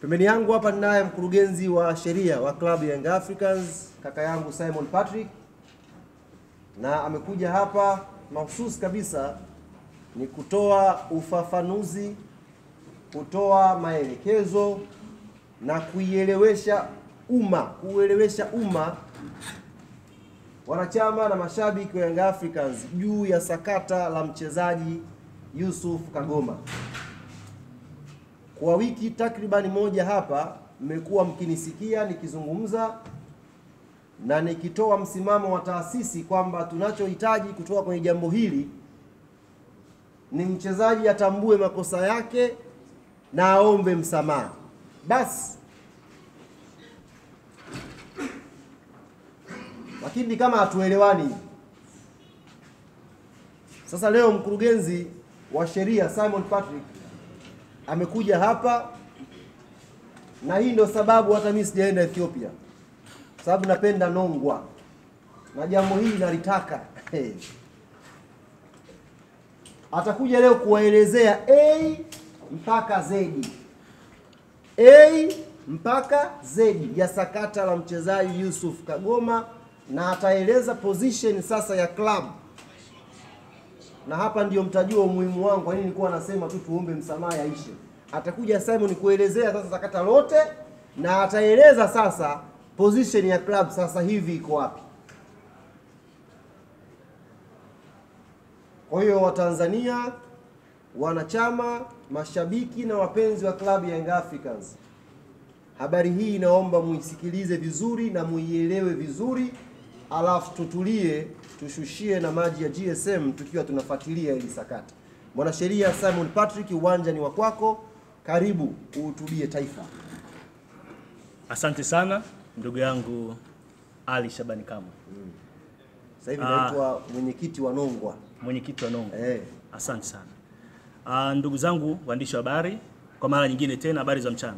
Pembeni yangu hapa ninaye mkurugenzi wa sheria wa klabu ya Young Africans kaka yangu Simon Patrick, na amekuja hapa mahususi kabisa ni kutoa ufafanuzi, kutoa maelekezo na kuielewesha umma, kuelewesha umma wanachama na mashabiki wa Young Africans juu ya sakata la mchezaji Yusuf Kagoma. Kwa wiki takribani moja hapa mmekuwa mkinisikia nikizungumza na nikitoa msimamo wa taasisi kwamba tunachohitaji kutoka kwenye jambo hili ni mchezaji atambue makosa yake na aombe msamaha. Basi. Lakini kama hatuelewani sasa, leo mkurugenzi wa sheria Simon Patrick amekuja hapa, na hii ndio sababu hata mimi sijaenda Ethiopia, sababu napenda Nongwa na jambo hili nalitaka. Atakuja leo kuwaelezea A mpaka Z, A mpaka Z ya sakata la mchezaji Yusuf Kagoma, na ataeleza position sasa ya club na hapa ndio mtajua umuhimu wangu, kwa nini nilikuwa nasema tu tuombe msamaha yaishe. Atakuja Simon kuelezea sasa sakata lote, na ataeleza sasa position ya club sasa hivi iko wapi. Kwa hiyo Watanzania, wanachama, mashabiki na wapenzi wa klabu ya Young Africans, habari hii inaomba muisikilize vizuri na muielewe vizuri, alafu tutulie tushushie na maji ya GSM tukiwa tunafuatilia hili sakata. Mwanasheria Simon Patrick, uwanja ni wa kwako, karibu uhutubie taifa. Asante sana ndugu yangu Ali Shabani Kamwe, Sasa hivi Ah. naitwa mwenyekiti wa Nongwa. mwenyekiti wa Nongwa. Eh, Asante sana. Ah, ndugu zangu waandishi wa habari, kwa mara nyingine tena habari za mchana.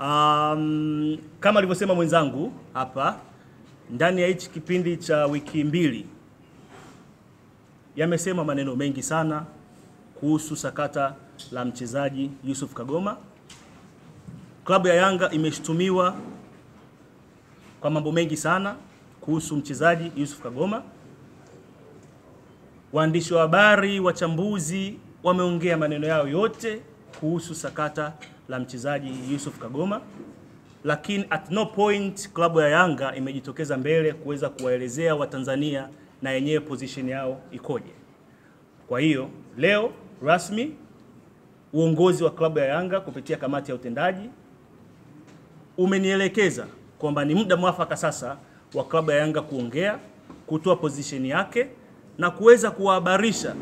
Um, kama alivyosema mwenzangu hapa, ndani ya hichi kipindi cha wiki mbili yamesema maneno mengi sana kuhusu sakata la mchezaji Yusuf Kagoma. Klabu ya Yanga imeshutumiwa kwa mambo mengi sana kuhusu mchezaji Yusuf Kagoma. Waandishi wa habari, wachambuzi wameongea maneno yao yote kuhusu sakata la mchezaji Yusuf Kagoma, lakini at no point klabu ya Yanga imejitokeza mbele kuweza kuwaelezea Watanzania na yenyewe position yao ikoje. Kwa hiyo leo rasmi uongozi wa klabu ya Yanga kupitia kamati ya utendaji umenielekeza kwamba ni muda mwafaka sasa wa klabu ya Yanga kuongea, kutoa position yake na kuweza kuwahabarisha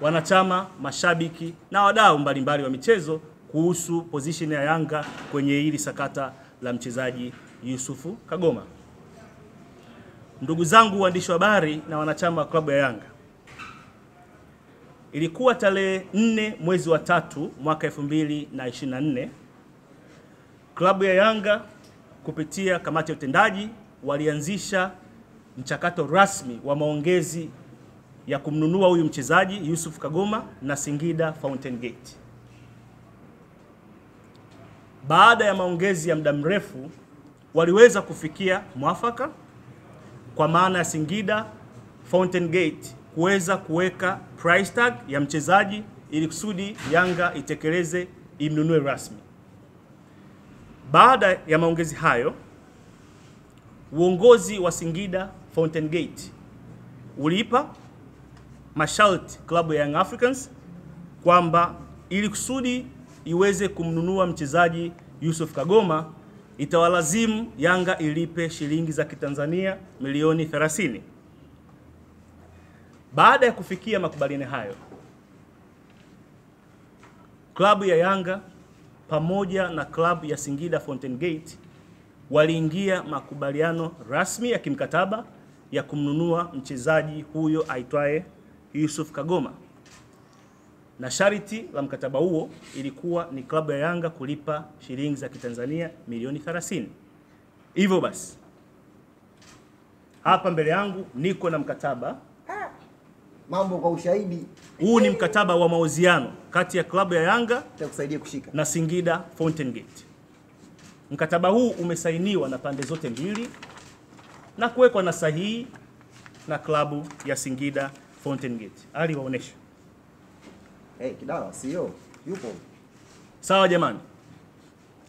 wanachama, mashabiki na wadau mbalimbali wa michezo kuhusu position ya Yanga kwenye hili sakata la mchezaji Yusufu Kagoma. Ndugu zangu waandishi wa habari na wanachama wa klabu ya Yanga, ilikuwa tarehe 4 mwezi wa tatu mwaka 2024 klabu ya Yanga kupitia kamati ya utendaji walianzisha mchakato rasmi wa maongezi ya kumnunua huyu mchezaji Yusuf Kagoma na Singida Fountain Gate. Baada ya maongezi ya muda mrefu, waliweza kufikia mwafaka kwa maana ya Singida Fountain Gate kuweza kuweka price tag ya mchezaji ili kusudi Yanga itekeleze imnunue rasmi. Baada ya maongezi hayo, uongozi wa Singida Fountain Gate ulipa masharti klabu ya Young Africans kwamba ili kusudi iweze kumnunua mchezaji Yusuf Kagoma itawalazimu Yanga ilipe shilingi za Kitanzania milioni 30. Baada ya kufikia makubaliano hayo, klabu ya Yanga pamoja na klabu ya Singida Fountain Gate waliingia makubaliano rasmi ya kimkataba ya kumnunua mchezaji huyo aitwaye Yusuf Kagoma, na sharti la mkataba huo ilikuwa ni klabu ya Yanga kulipa shilingi za Kitanzania milioni 30. Hivyo basi, hapa mbele yangu niko na mkataba mambo kwa ushahidi Huu ni mkataba wa mauziano kati ya klabu ya Yanga itakusaidia kushika. na Singida Fountain Gate. Mkataba huu umesainiwa na pande zote mbili na kuwekwa na sahihi na klabu ya Singida Fountain Gate. Ali waonesha. Eh, Kidala sio yupo. Sawa jamani?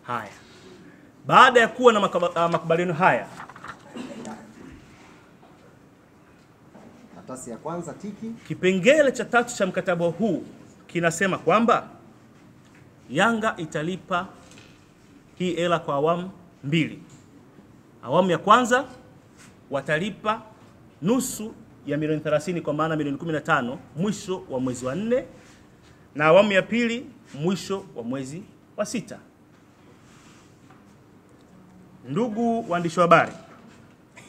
Haya. Baada ya kuwa na ah, makubaliano haya, Karatasi ya kwanza tiki. kipengele cha tatu cha mkataba huu kinasema kwamba Yanga italipa hii hela kwa awamu mbili. Awamu ya kwanza watalipa nusu ya milioni 30 kwa maana milioni 15 mwisho wa mwezi wa nne na awamu ya pili mwisho wa mwezi wa sita. Ndugu waandishi wa habari,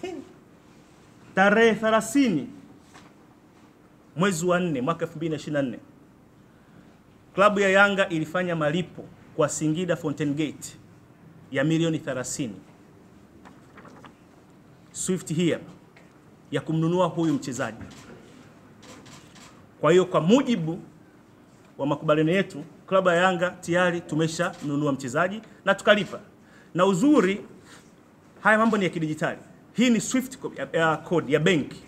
tarehe 30 mwezi wa 4 mwaka 2024 klabu ya Yanga ilifanya malipo kwa Singida Fountain Gate ya milioni 30 Swift here ya kumnunua huyu mchezaji. Kwa hiyo kwa mujibu wa makubaliano yetu, klabu ya Yanga tayari tumeshanunua mchezaji na tukalipa. Na uzuri haya mambo ni ya kidijitali. Hii ni Swift code ya benki.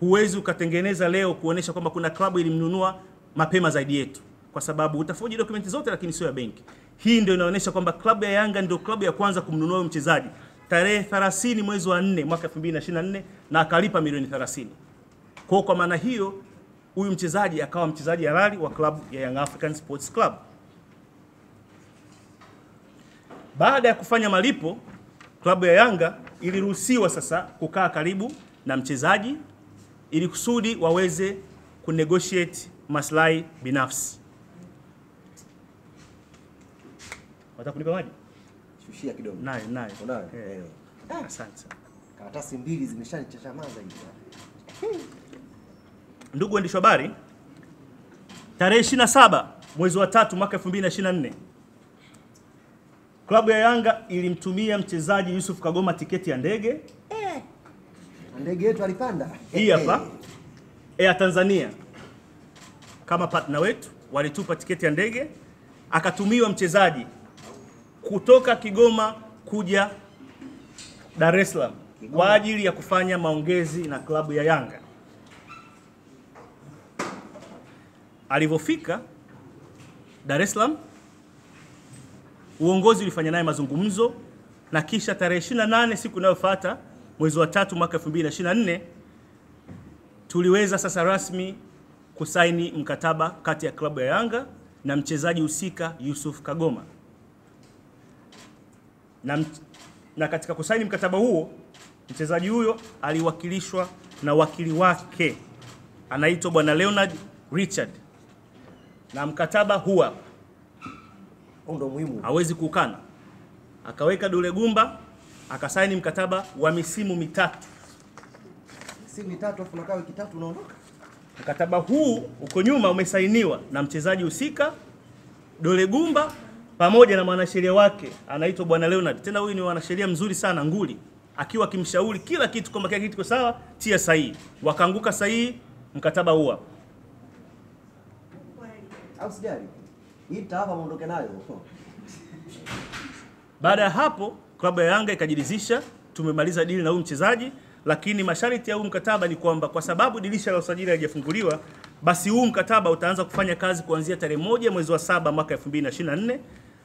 Huwezi ukatengeneza leo kuonesha kwamba kuna klabu ilimnunua mapema zaidi yetu, kwa sababu utafoji dokumenti zote, lakini sio ya benki. Hii ndio inaonyesha kwamba klabu ya Yanga ndio klabu ya kwanza kumnunua huyo mchezaji tarehe 30 mwezi wa 4 mwaka 2024 na akalipa milioni 30. Kwa kwa maana hiyo huyu mchezaji akawa mchezaji halali wa klabu ya Young African Sports Club. Baada ya kufanya malipo, klabu ya Yanga iliruhusiwa sasa kukaa karibu na mchezaji ili kusudi waweze kunegotiate maslahi binafsi. Wataka kunipa maji? Shushia kidogo. Nayo, nayo. Unayo? Eh, Eh. Asante sana. Karatasi mbili zimeshanichachamaza hivi. Ndugu waandishi wa habari, tarehe 27 mwezi wa tatu mwaka 2024 klabu ya Yanga ilimtumia mchezaji Yusuf Kagoma tiketi ya ndege. Eh, Ndege yetu alipanda. hii hapa. Air Tanzania. Kama partner wetu walitupa tiketi ya ndege, akatumiwa mchezaji kutoka Kigoma kuja Dar es Salaam kwa ajili ya kufanya maongezi na klabu ya Yanga. Alivyofika Dar es Salaam, uongozi ulifanya naye mazungumzo na kisha tarehe 28 siku inayofuata mwezi wa tatu mwaka 2024 tuliweza sasa rasmi kusaini mkataba kati ya klabu ya Yanga na mchezaji husika Yusuf Kagoma. Na, na katika kusaini mkataba huo mchezaji huyo aliwakilishwa na wakili wake anaitwa bwana Leonard Richard, na mkataba huwa ndio muhimu. hawezi kukana. akaweka dole gumba, akasaini mkataba wa misimu mitatu. misimu mitatu afu nakaa wiki tatu unaondoka. Mkataba huu uko nyuma umesainiwa na mchezaji husika Dole Gumba pamoja na mwanasheria wake anaitwa bwana Leonard. Tena huyu ni mwanasheria mzuri sana nguli, akiwa akimshauri kila kitu kwamba kila kitu kiko sawa, tia sahihi. Wakaanguka sahihi, mkataba huu hapa. Au sijali. Hii taafa muondoke nayo. Baada ya hapo, klabu ya Yanga ikajiridhisha tumemaliza dili na huyu mchezaji, lakini masharti ya huu mkataba ni kwamba kwa sababu dirisha la usajili halijafunguliwa, basi huu mkataba utaanza kufanya kazi kuanzia tarehe moja mwezi wa saba mwaka 2024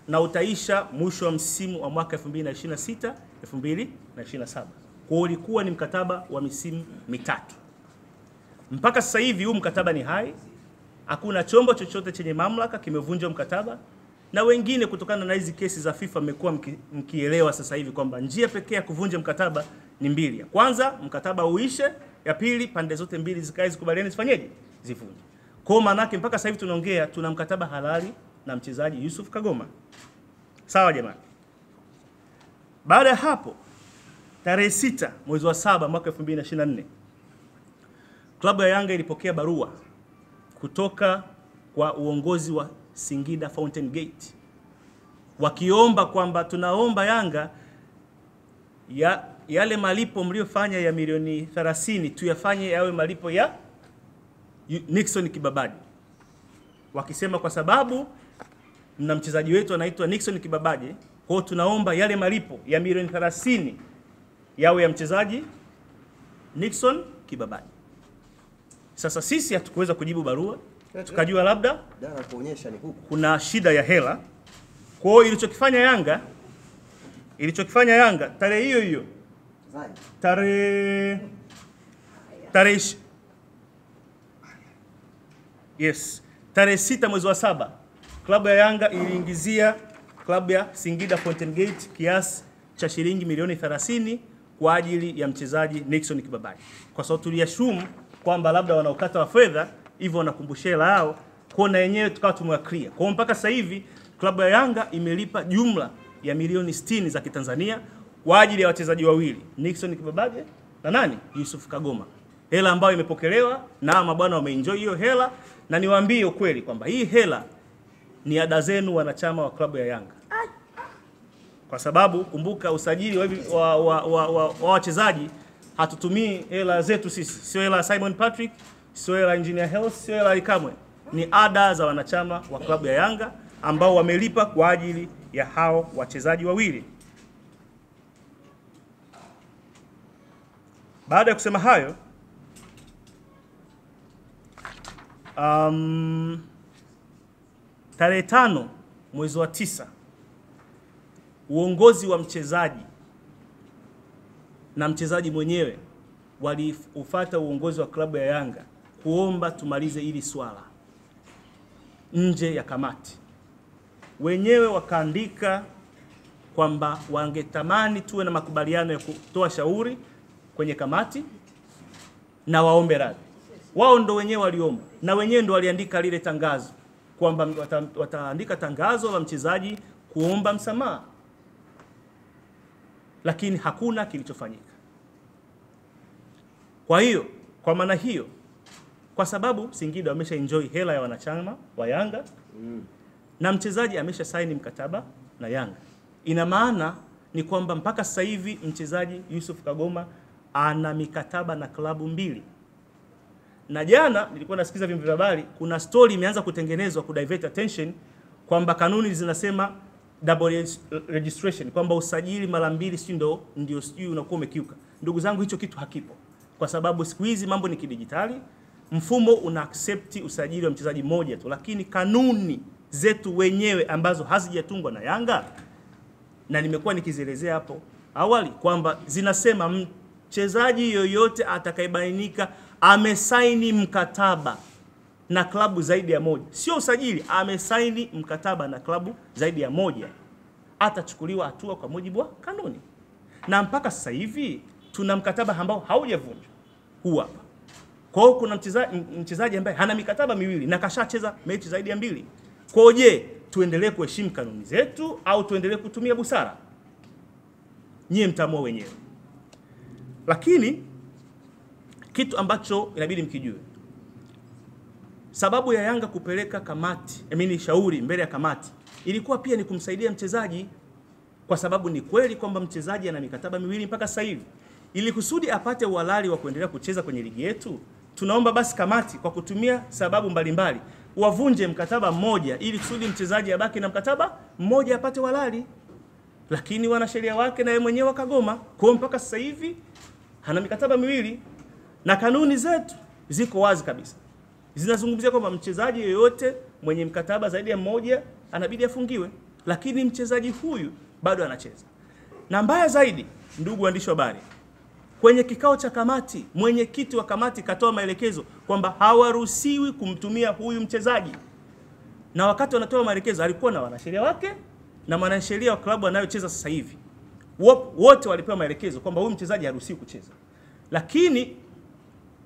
na utaisha mwisho wa msimu wa mwaka 2026 2027. Kwa ulikuwa ni mkataba wa misimu mitatu. Mpaka sasa hivi huu mkataba ni hai, hakuna chombo chochote chenye mamlaka kimevunja mkataba, na wengine kutokana na hizi kesi za FIFA mmekuwa mki, mkielewa sasa hivi kwamba njia pekee ya kuvunja mkataba ni mbili. Ya kwanza mkataba uishe, ya pili pande zote mbili zikae zikubaliane zifanyeje, zivunje. Kwa maana yake mpaka sasa hivi tunaongea, tuna mkataba halali na mchezaji Yusuf Kagoma. Sawa jamani. Baada ya hapo tarehe sita mwezi wa saba mwaka 2024 klabu ya Yanga ilipokea barua kutoka kwa uongozi wa Singida Fountain Gate wakiomba kwamba tunaomba Yanga ya yale malipo mliofanya ya milioni 30 tuyafanye yawe malipo ya Nixon Kibabaji, wakisema kwa sababu mna mchezaji wetu anaitwa Nixon Kibabaji, kwa tunaomba yale malipo ya milioni 30 yawe ya mchezaji Nixon Kibabaji. Sasa sisi hatukuweza kujibu barua, tukajua labda kuna shida ya hela. Kwa hiyo ilichokifanya Yanga ilichokifanya Yanga tarehe hiyo hiyo tarehe tarehe yes tarehe sita mwezi wa saba klabu ya Yanga iliingizia klabu ya Singida Fountain Gate kiasi cha shilingi milioni 30 kwa ajili ya mchezaji Nixon Kibabai kwa sababu tuliashumu kwamba labda wanaokata wa fedha hivyo wanakumbusha hela yao, kwa na yenyewe tukawa tumewaklia. Kwa mpaka sasa hivi klabu ya Yanga imelipa jumla ya milioni 60 za Kitanzania kwa ajili ya wachezaji wawili Nixon Kibabage na nani? Yusuf Kagoma, hela ambayo imepokelewa na mabwana wameenjoy hiyo hela, na niwaambie ukweli kwamba hii hela ni ada zenu wanachama wa klabu ya Yanga, kwa sababu kumbuka usajili wa wa- wa- wa- wa wachezaji hatutumii hela zetu sisi, sio hela ya Simon Patrick, sio hela ya Engineer Health, sio hela ya Kamwe, ni ada za wanachama wa klabu ya Yanga ambao wamelipa kwa ajili ya hao wachezaji wawili. Baada ya kusema hayo, um, tarehe tano mwezi wa tisa uongozi wa mchezaji na mchezaji mwenyewe waliufata uongozi wa klabu ya Yanga kuomba tumalize hili swala nje ya kamati. Wenyewe wakaandika kwamba wangetamani tuwe na makubaliano ya kutoa shauri kwenye kamati na waombe radhi. Wao ndo wenyewe waliomba na wenyewe ndo waliandika lile tangazo kwamba wata, wataandika tangazo la mchezaji kuomba msamaha, lakini hakuna kilichofanyika. Kwa hiyo kwa maana hiyo, kwa sababu Singida wamesha enjoy hela ya wanachama wa Yanga mm. na mchezaji amesha saini mkataba na Yanga, ina maana ni kwamba mpaka sasa hivi mchezaji Yusuf Kagoma ana mikataba na klabu mbili na jana nilikuwa nasikiza vyombo vya habari, kuna story imeanza kutengenezwa ku divert attention kwamba kanuni zinasema double registration, kwamba usajili mara mbili si ndio ndio sijui unakuwa umekiuka. Ndugu zangu, hicho kitu hakipo, kwa sababu siku hizi mambo ni kidijitali, mfumo una accept usajili wa mchezaji mmoja tu, lakini kanuni zetu wenyewe ambazo hazijatungwa na Yanga na nimekuwa nikizielezea hapo awali kwamba zinasema mchezaji yoyote atakayebainika amesaini mkataba na klabu zaidi ya moja, sio usajili, amesaini mkataba na klabu zaidi ya moja, atachukuliwa hatua kwa mujibu wa kanuni. Na mpaka sasa hivi tuna mkataba ambao haujavunjwa, huu hapa. Kwa hiyo kuna mchezaji ambaye hana mikataba miwili na kashacheza mechi zaidi ya mbili. Kwa hiyo je, tuendelee kuheshimu kanuni zetu au tuendelee kutumia busara? Nyie mtaamua wenyewe. Lakini kitu ambacho inabidi mkijue, sababu ya Yanga kupeleka kamati, I mean shauri mbele ya kamati ilikuwa pia ni kumsaidia mchezaji, kwa sababu ni kweli kwamba mchezaji ana mikataba miwili mpaka sasa hivi. Ili kusudi apate uhalali wa kuendelea kucheza kwenye ligi yetu, tunaomba basi kamati kwa kutumia sababu mbalimbali wavunje mkataba mmoja, ili kusudi mchezaji abaki na mkataba mmoja apate uhalali lakini wanasheria wake na yeye mwenyewe wakagoma. Kwa mpaka sasa hivi hana mikataba miwili, na kanuni zetu ziko wazi kabisa, zinazungumzia kwamba mchezaji yeyote mwenye mkataba zaidi ya mmoja anabidi afungiwe, lakini mchezaji huyu bado anacheza. Na mbaya zaidi, ndugu waandishi wa habari, kwenye kikao cha kamati, mwenyekiti wa kamati katoa maelekezo kwamba hawaruhusiwi kumtumia huyu mchezaji na wakati wanatoa maelekezo alikuwa na wanasheria wake na mwanasheria wa klabu anayocheza sasa hivi, wote walipewa maelekezo kwamba huyu mchezaji haruhusiwi kucheza. Lakini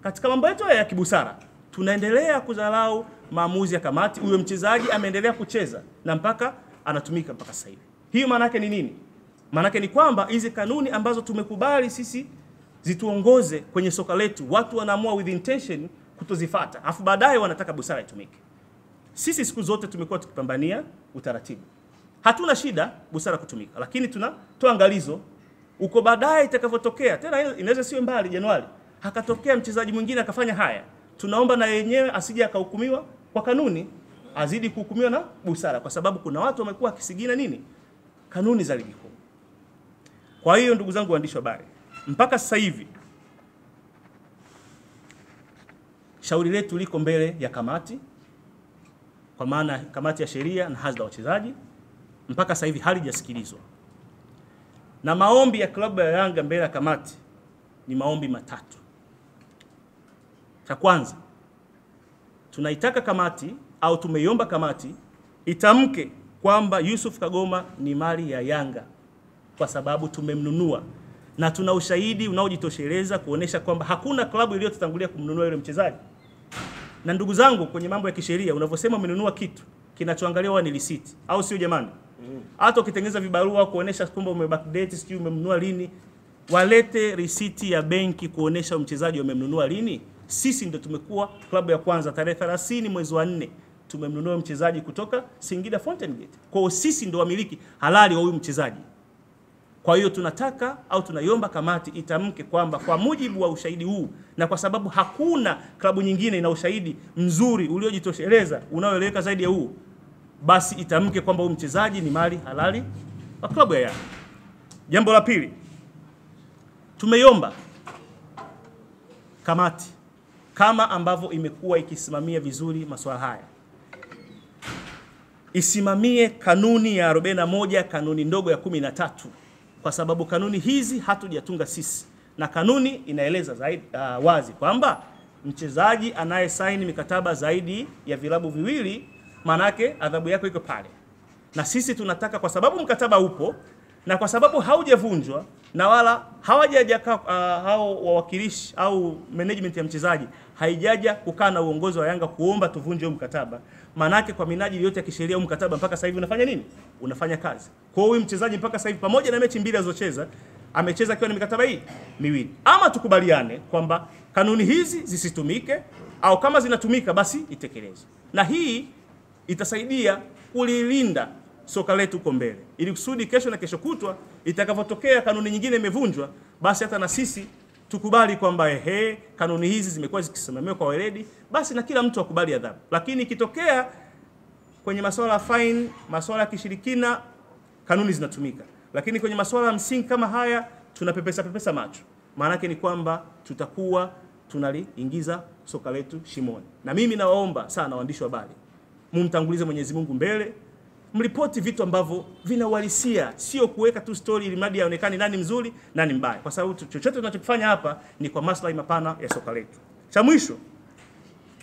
katika mambo yetu ya kibusara, tunaendelea kudharau maamuzi ya kamati. Huyo mchezaji ameendelea kucheza na mpaka anatumika mpaka sasa hivi. Hiyo maana yake ni nini? Maana yake ni kwamba hizi kanuni ambazo tumekubali sisi zituongoze kwenye soka letu, watu wanaamua with intention kutozifata, afu baadaye wanataka busara itumike. Sisi siku zote tumekuwa tukipambania utaratibu, hatuna shida busara kutumika, lakini tunatoa angalizo uko baadaye itakavyotokea tena, inaweza siwe mbali, Januari akatokea mchezaji mwingine akafanya haya, tunaomba na yenyewe asije akahukumiwa kwa kanuni, azidi kuhukumiwa na busara, kwa sababu kuna watu wamekuwa wakisigina nini kanuni za ligi kuu. Kwa hiyo ndugu zangu waandishi wa habari, mpaka sasa hivi shauri letu liko mbele ya kamati, kwa maana kamati ya sheria na hadhi za wachezaji, mpaka sasa hivi halijasikilizwa, na maombi ya klabu ya Yanga mbele ya kamati ni maombi matatu. Cha kwanza, tunaitaka kamati au tumeiomba kamati itamke kwamba Yusuf Kagoma ni mali ya Yanga kwa sababu tumemnunua na tuna ushahidi unaojitosheleza kuonesha kwamba hakuna klabu iliyotutangulia kumnunua yule mchezaji. Na ndugu zangu, kwenye mambo ya kisheria, unavyosema umenunua kitu, kinachoangaliwa ni risiti, au sio jamani? Hata mm. ukitengeneza vibarua kuonesha kwamba umebackdate, sijui umemnunua lini, walete risiti ya benki kuonesha mchezaji wamemnunua lini. Sisi ndio tumekuwa klabu ya kwanza tarehe 30 mwezi wa 4 tumemnunua mchezaji kutoka Singida Fountain Gate. Kwa hiyo sisi ndio wamiliki halali wa huyu mchezaji. Kwa hiyo tunataka au tunaiomba kamati itamke kwamba kwa mujibu wa ushahidi huu na kwa sababu hakuna klabu nyingine ina ushahidi mzuri uliojitosheleza unaoeleweka zaidi ya huu, basi itamke kwamba huyu mchezaji ni mali halali wa klabu ya Yanga. Jambo la pili, tumeiomba kamati kama ambavyo imekuwa ikisimamia vizuri masuala haya isimamie kanuni ya 41 kanuni ndogo ya 13 kwa sababu kanuni hizi hatujatunga sisi, na kanuni inaeleza zaidi uh, wazi kwamba mchezaji anayesaini mikataba zaidi ya vilabu viwili, manake adhabu yako iko pale, na sisi tunataka kwa sababu mkataba upo na kwa sababu haujavunjwa na wala hawajaja uh, hao wawakilishi au management ya mchezaji haijaja kukaa na uongozi wa Yanga kuomba tuvunje mkataba. Manake kwa minajili yote ya kisheria au mkataba mpaka sasa hivi unafanya nini? Unafanya kazi. Kwa hiyo huyu mchezaji mpaka sasa hivi pamoja na mechi mbili alizocheza amecheza akiwa na mikataba hii miwili. Ama tukubaliane kwamba kanuni hizi zisitumike au kama zinatumika basi itekelezwe. Na hii itasaidia kulilinda soka letu huko mbele, ili kusudi kesho na kesho kutwa itakavyotokea kanuni nyingine imevunjwa, basi hata na sisi tukubali kwamba ehe, kanuni hizi zimekuwa zikisimamiwa kwa weledi, basi na kila mtu akubali adhabu. Lakini ikitokea kwenye masuala ya fine, masuala ya kishirikina, kanuni zinatumika, lakini kwenye masuala ya msingi kama haya tunapepesa pepesa macho. Maana yake ni kwamba tutakuwa tunaliingiza soka letu shimoni, na mimi nawaomba sana waandishi wa habari, mumtangulize Mwenyezi Mungu mbele mripoti vitu ambavyo vina uhalisia, sio kuweka tu story ili mradi aonekane nani mzuri nani mbaya, kwa sababu chochote tunachokifanya hapa ni kwa maslahi mapana ya soka letu. Cha mwisho,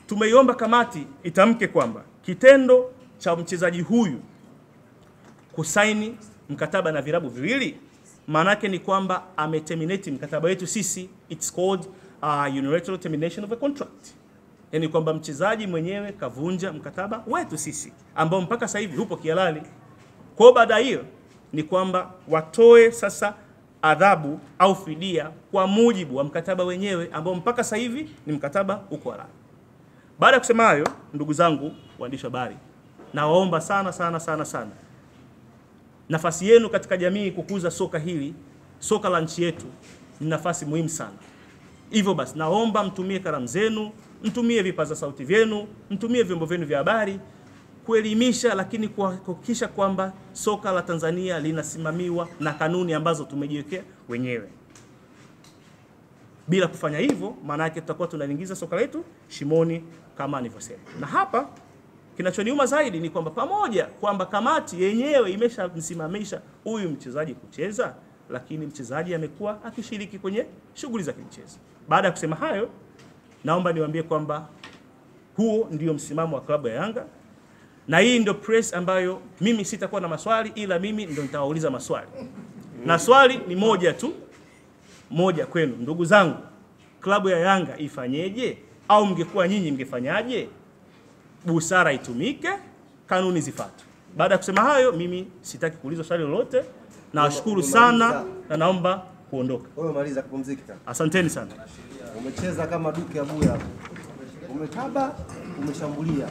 tumeiomba kamati itamke kwamba kitendo cha mchezaji huyu kusaini mkataba na virabu viwili, maanake ni kwamba ameterminate mkataba wetu sisi, it's called uh, unilateral termination of a contract yaani kwamba mchezaji mwenyewe kavunja mkataba wetu sisi ambao mpaka sasa hivi upo kihalali. Kwa baada hiyo ni kwamba watoe sasa adhabu au fidia kwa mujibu wa mkataba wenyewe ambao mpaka sasa hivi ni mkataba uko halali. Baada ya kusema hayo, ndugu zangu waandishi wa habari, nawaomba sana sana sana sana, nafasi yenu katika jamii kukuza soka hili, soka la nchi yetu ni nafasi muhimu sana. Hivyo basi, naomba mtumie kalamu zenu, mtumie vipaza sauti vyenu, mtumie vyombo vyenu vya habari kuelimisha, lakini kuhakikisha kwamba soka la Tanzania linasimamiwa na kanuni ambazo tumejiwekea wenyewe. Bila kufanya hivyo, maana yake tutakuwa tunaliingiza soka letu shimoni kama nilivyosema. Na hapa kinachoniuma zaidi ni kwamba pamoja kwamba kamati yenyewe imeshamsimamisha huyu mchezaji kucheza, lakini mchezaji amekuwa akishiriki kwenye shughuli za kimchezo. Baada ya kusema hayo, naomba niwaambie kwamba huo ndio msimamo wa klabu ya Yanga na hii ndio press ambayo mimi sitakuwa na maswali, ila mimi ndio nitawauliza maswali, na swali ni moja tu, moja kwenu, ndugu zangu, klabu ya Yanga ifanyeje? Au mngekuwa nyinyi mngefanyaje? Busara itumike, kanuni zifuatwe. Baada ya kusema hayo, mimi sitaki kuuliza swali lolote. Nawashukuru sana na naomba kuondoka. Wewe maliza kupumzika. Asanteni sana. Umecheza kama duke ya buya, Umekaba, umeshambulia.